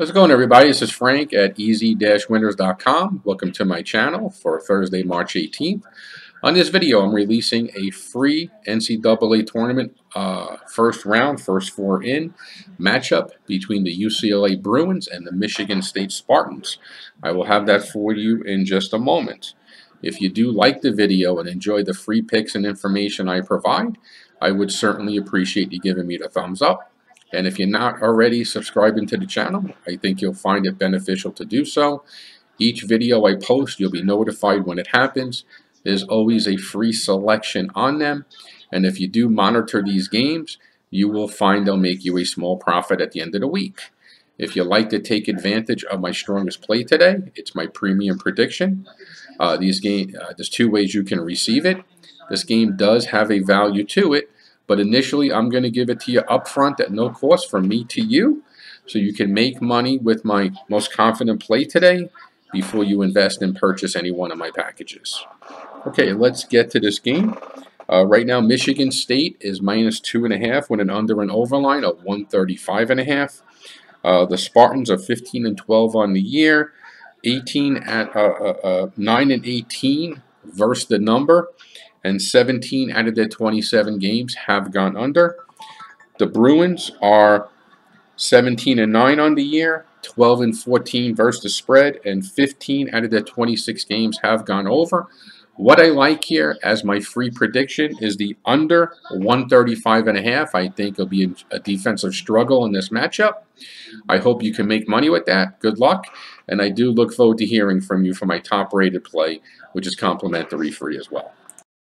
How's it going everybody? This is Frank at ez-winners.com. Welcome to my channel for Thursday, March 18th. On this video, I'm releasing a free NCAA tournament uh, first round, first four in matchup between the UCLA Bruins and the Michigan State Spartans. I will have that for you in just a moment. If you do like the video and enjoy the free picks and information I provide, I would certainly appreciate you giving me the thumbs up and if you're not already subscribing to the channel, I think you'll find it beneficial to do so. Each video I post, you'll be notified when it happens. There's always a free selection on them. And if you do monitor these games, you will find they'll make you a small profit at the end of the week. If you like to take advantage of my strongest play today, it's my premium prediction. Uh, these game, uh, there's two ways you can receive it. This game does have a value to it, but initially, I'm going to give it to you upfront at no cost from me to you. So you can make money with my most confident play today before you invest and purchase any one of my packages. Okay, let's get to this game. Uh, right now, Michigan State is minus two and a half with an under and over line of 135 and a half. Uh, the Spartans are 15 and 12 on the year, 18 at uh, uh, uh 9 and 18 versus the number and 17 out of their 27 games have gone under. The Bruins are 17 and 9 on the year, 12 and 14 versus the spread, and 15 out of their 26 games have gone over. What I like here as my free prediction is the under 135 and a half. I think it'll be a defensive struggle in this matchup. I hope you can make money with that. Good luck. And I do look forward to hearing from you for my top rated play, which is complimentary free as well.